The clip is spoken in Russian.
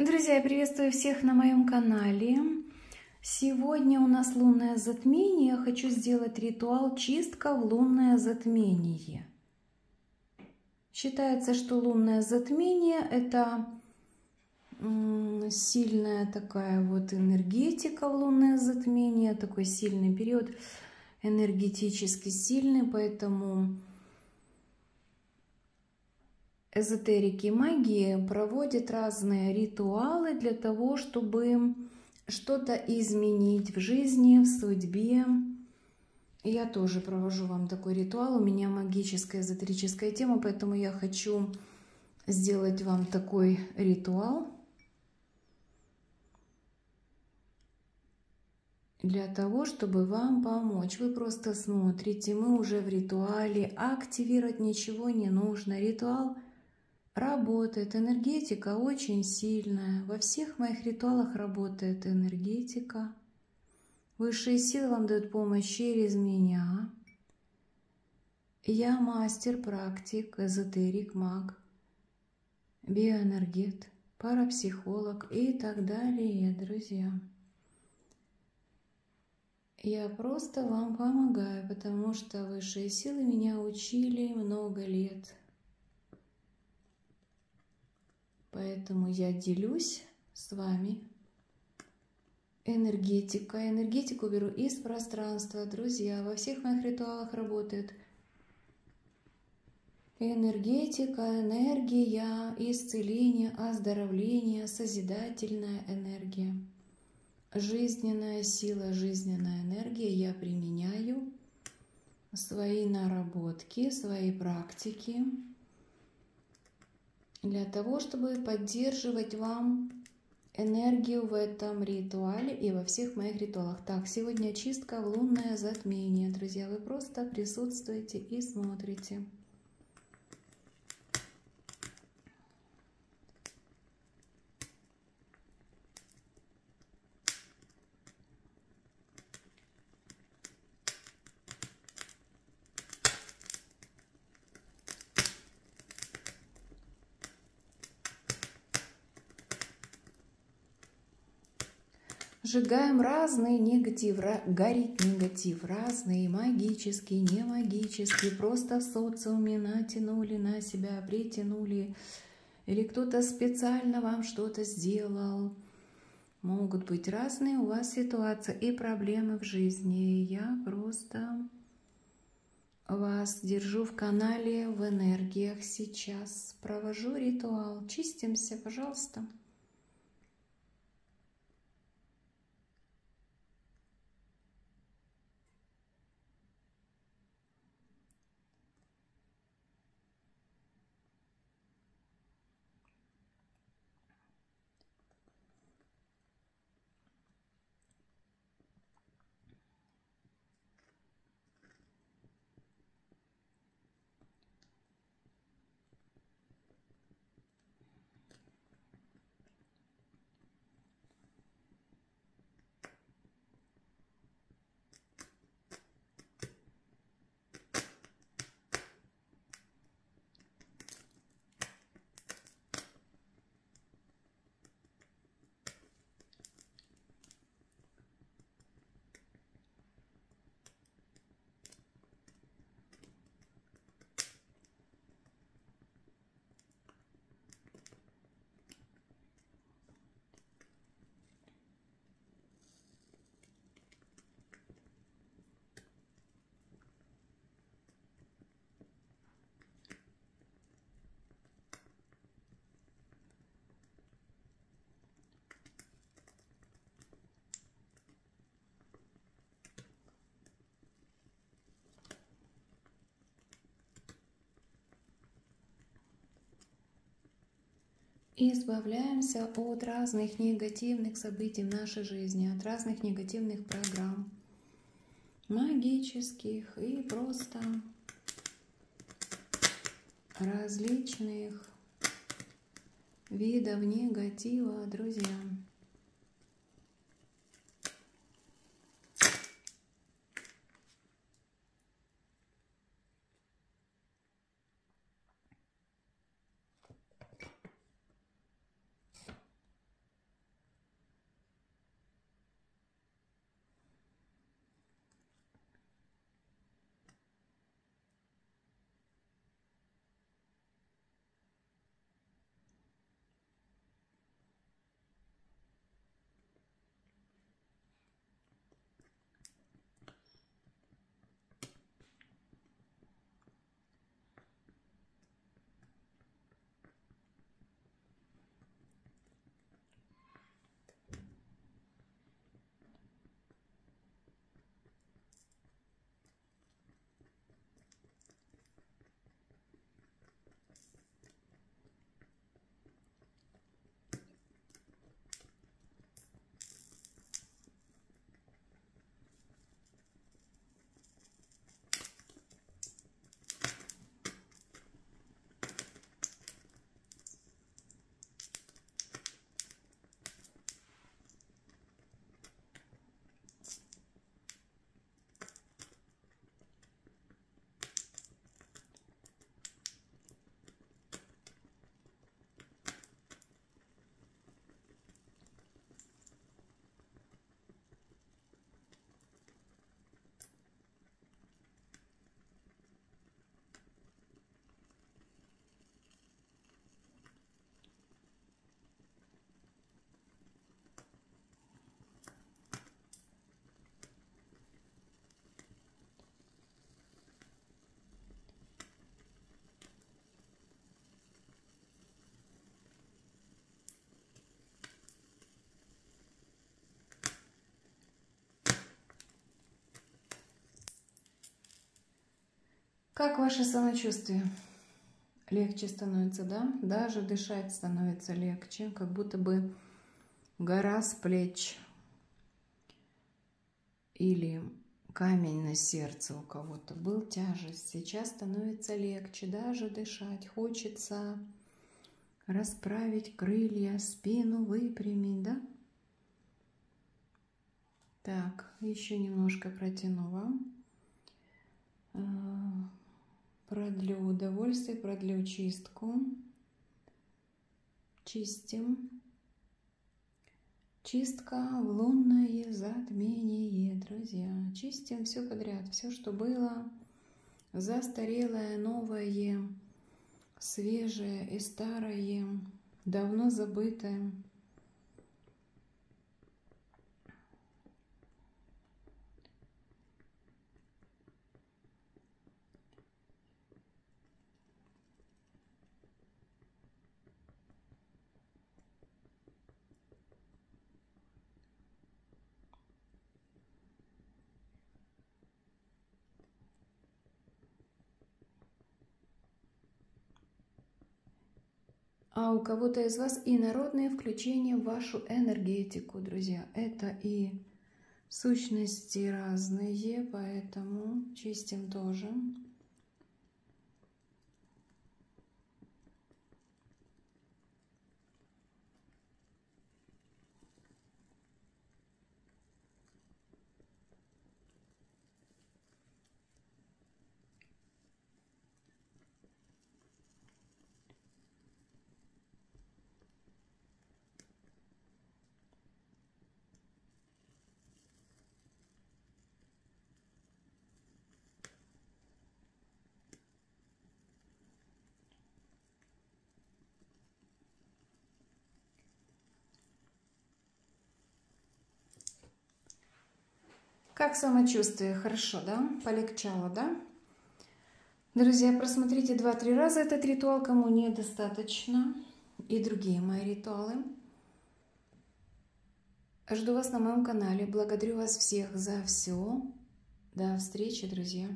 Друзья, я приветствую всех на моем канале. Сегодня у нас лунное затмение. Я хочу сделать ритуал чистка в лунное затмение. Считается, что лунное затмение это сильная такая вот энергетика в лунное затмение, такой сильный период, энергетически сильный, поэтому эзотерики и магии проводят разные ритуалы для того, чтобы что-то изменить в жизни, в судьбе. Я тоже провожу вам такой ритуал. У меня магическая эзотерическая тема, поэтому я хочу сделать вам такой ритуал. Для того, чтобы вам помочь. Вы просто смотрите, мы уже в ритуале. Активировать ничего не нужно. Ритуал – Работает энергетика очень сильная. Во всех моих ритуалах работает энергетика. Высшие силы вам дают помощь через меня. Я мастер, практик, эзотерик, маг, биоэнергет, парапсихолог и так далее, друзья. Я просто вам помогаю, потому что высшие силы меня учили много лет – Поэтому я делюсь с вами энергетикой. Энергетику беру из пространства. Друзья, во всех моих ритуалах работает энергетика, энергия, исцеление, оздоровление, созидательная энергия. Жизненная сила, жизненная энергия я применяю свои наработки, свои практики для того, чтобы поддерживать вам энергию в этом ритуале и во всех моих ритуалах. Так, сегодня чистка в лунное затмение. Друзья, вы просто присутствуете и смотрите. Сжигаем разный негатив, горит негатив, разный, магический, не магический, просто в социуме натянули на себя, притянули, или кто-то специально вам что-то сделал. Могут быть разные у вас ситуации и проблемы в жизни. Я просто вас держу в канале в энергиях сейчас. Провожу ритуал. Чистимся, пожалуйста. И избавляемся от разных негативных событий в нашей жизни, от разных негативных программ, магических и просто различных видов негатива, друзья. Как ваше самочувствие? Легче становится, да? Даже дышать становится легче, как будто бы гора с плеч или камень на сердце у кого-то был тяжесть. Сейчас становится легче даже дышать. Хочется расправить крылья, спину выпрямить, да? Так, еще немножко протяну вам. Продлю удовольствие, продлю чистку. Чистим. Чистка в лунное затмение, друзья. Чистим все подряд, все, что было застарелое, новое, свежее и старое, давно забытое. А у кого-то из вас и народное включение в вашу энергетику, друзья. Это и сущности разные, поэтому чистим тоже. Как самочувствие? Хорошо, да? Полегчало, да? Друзья, просмотрите 2-3 раза этот ритуал, кому недостаточно. И другие мои ритуалы. Жду вас на моем канале. Благодарю вас всех за все. До встречи, друзья.